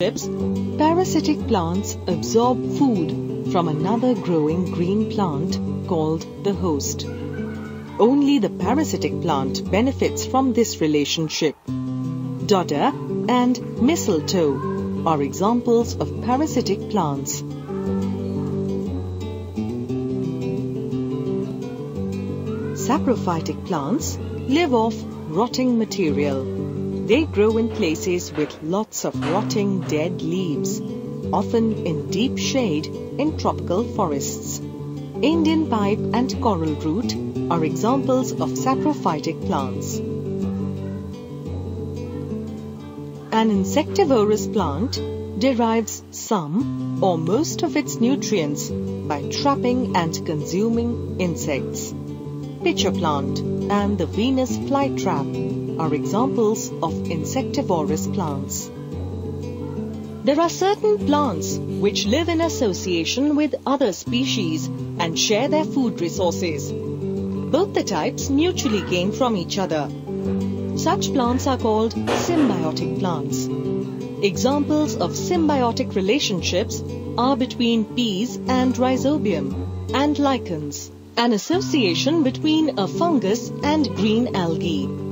parasitic plants absorb food from another growing green plant called the host. Only the parasitic plant benefits from this relationship. Dodder and mistletoe are examples of parasitic plants. Saprophytic plants live off rotting material. They grow in places with lots of rotting dead leaves, often in deep shade in tropical forests. Indian pipe and coral root are examples of saprophytic plants. An insectivorous plant derives some or most of its nutrients by trapping and consuming insects. Pitcher plant and the Venus flytrap are examples of insectivorous plants. There are certain plants which live in association with other species and share their food resources. Both the types mutually gain from each other. Such plants are called symbiotic plants. Examples of symbiotic relationships are between peas and rhizobium and lichens, an association between a fungus and green algae.